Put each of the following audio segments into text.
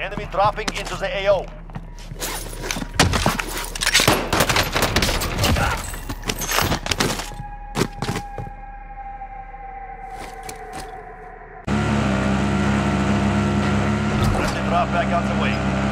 UAV dropping into the AO. Friendly drop back on the way.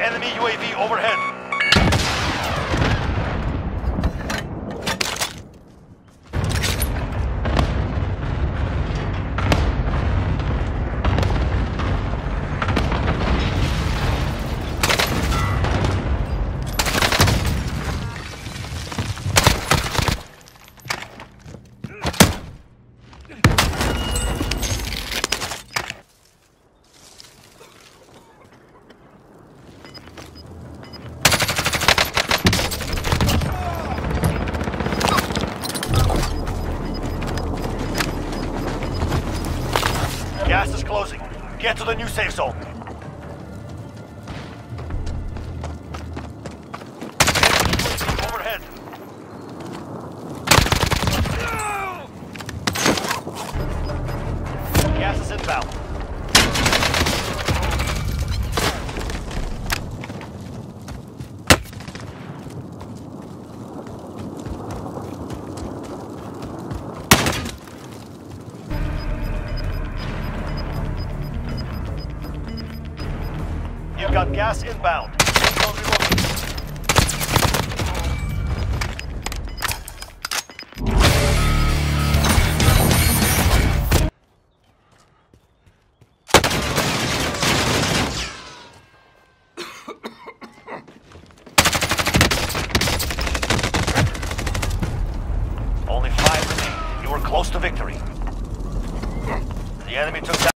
Enemy UAV overhead. Gas is closing. Get to the new safe zone. Overhead. Gas is inbound. We've got gas inbound. Only five remain. You were close to victory. The enemy took down.